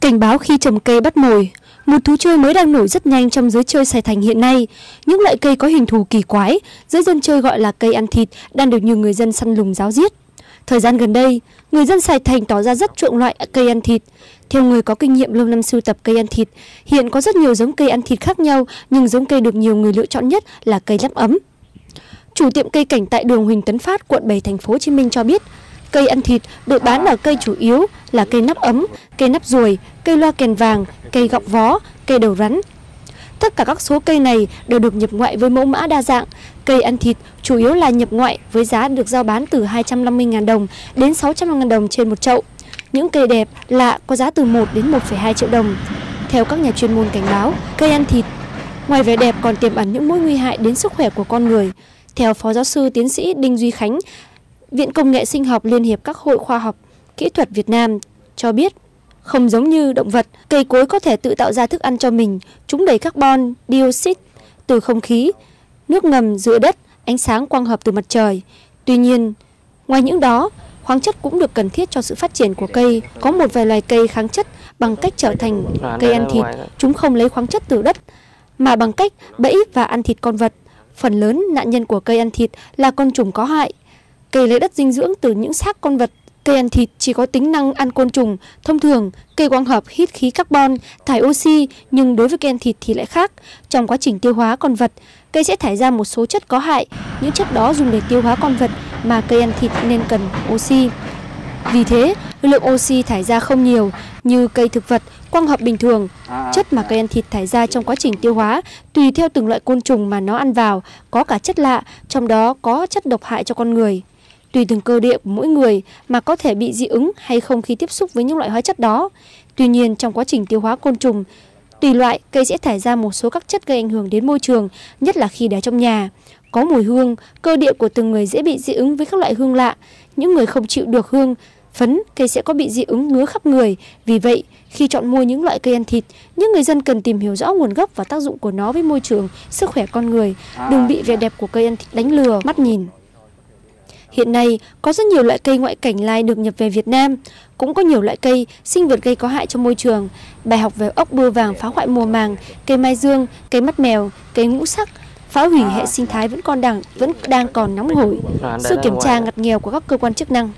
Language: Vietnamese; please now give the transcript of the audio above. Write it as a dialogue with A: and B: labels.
A: Cảnh báo khi trồng cây bắt mồi, một thú chơi mới đang nổi rất nhanh trong giới chơi Sài Thành hiện nay. Những loại cây có hình thù kỳ quái, giới dân chơi gọi là cây ăn thịt, đang được nhiều người dân săn lùng giáo giết. Thời gian gần đây, người dân Sài Thành tỏ ra rất chuộng loại cây ăn thịt. Theo người có kinh nghiệm lâu năm sưu tập cây ăn thịt, hiện có rất nhiều giống cây ăn thịt khác nhau, nhưng giống cây được nhiều người lựa chọn nhất là cây lắp ấm. Chủ tiệm cây cảnh tại đường Huỳnh Tấn Phát, quận 7, thành phố Hồ Chí Minh cho biết, cây ăn thịt được bán ở cây chủ yếu là cây nắp ấm, cây nắp ruồi, cây loa kèn vàng, cây gọng vó, cây đầu rắn. Tất cả các số cây này đều được nhập ngoại với mẫu mã đa dạng. Cây ăn thịt chủ yếu là nhập ngoại với giá được giao bán từ 250.000 đồng đến 600.000 đồng trên một chậu. Những cây đẹp, lạ có giá từ 1 đến 1,2 triệu đồng. Theo các nhà chuyên môn cảnh báo, cây ăn thịt ngoài vẻ đẹp còn tiềm ẩn những mối nguy hại đến sức khỏe của con người. Theo Phó Giáo sư Tiến sĩ Đinh Duy Khánh, Viện Công nghệ Sinh học Liên hiệp các hội khoa học kỹ thuật Việt Nam cho biết, không giống như động vật, cây cối có thể tự tạo ra thức ăn cho mình, chúng đầy carbon, dioxide từ không khí, nước ngầm dưới đất, ánh sáng quang hợp từ mặt trời. Tuy nhiên, ngoài những đó, khoáng chất cũng được cần thiết cho sự phát triển của cây. Có một vài loài cây kháng chất bằng cách trở thành cây ăn thịt, chúng không lấy khoáng chất từ đất, mà bằng cách bẫy và ăn thịt con vật. Phần lớn nạn nhân của cây ăn thịt là con trùng có hại. Cây lấy đất dinh dưỡng từ những xác con vật. Cây ăn thịt chỉ có tính năng ăn côn trùng. Thông thường, cây quang hợp hít khí carbon, thải oxy, nhưng đối với cây ăn thịt thì lại khác. Trong quá trình tiêu hóa con vật, cây sẽ thải ra một số chất có hại. Những chất đó dùng để tiêu hóa con vật mà cây ăn thịt nên cần oxy. Vì thế, lượng oxy thải ra không nhiều như cây thực vật, quang hợp bình thường. Chất mà cây ăn thịt thải ra trong quá trình tiêu hóa tùy theo từng loại côn trùng mà nó ăn vào, có cả chất lạ, trong đó có chất độc hại cho con người. Tùy từng cơ địa của mỗi người mà có thể bị dị ứng hay không khi tiếp xúc với những loại hóa chất đó. Tuy nhiên, trong quá trình tiêu hóa côn trùng, tùy loại cây sẽ thải ra một số các chất gây ảnh hưởng đến môi trường, nhất là khi để trong nhà. Có mùi hương, cơ địa của từng người dễ bị dị ứng với các loại hương lạ. Những người không chịu được hương, phấn, cây sẽ có bị dị ứng ngứa khắp người. Vì vậy, khi chọn mua những loại cây ăn thịt, những người dân cần tìm hiểu rõ nguồn gốc và tác dụng của nó với môi trường, sức khỏe con người. Đừng bị vẻ đẹp của cây ăn thịt đánh lừa mắt nhìn. Hiện nay, có rất nhiều loại cây ngoại cảnh lai được nhập về Việt Nam. Cũng có nhiều loại cây, sinh vật gây có hại cho môi trường. Bài học về ốc bươu vàng phá hoại mùa màng, cây mai dương, cây mắt mèo, cây ngũ sắc, phá hủy hệ sinh thái vẫn còn đang vẫn đang còn nóng hổi. Sự kiểm tra ngặt nghèo của các cơ quan chức năng.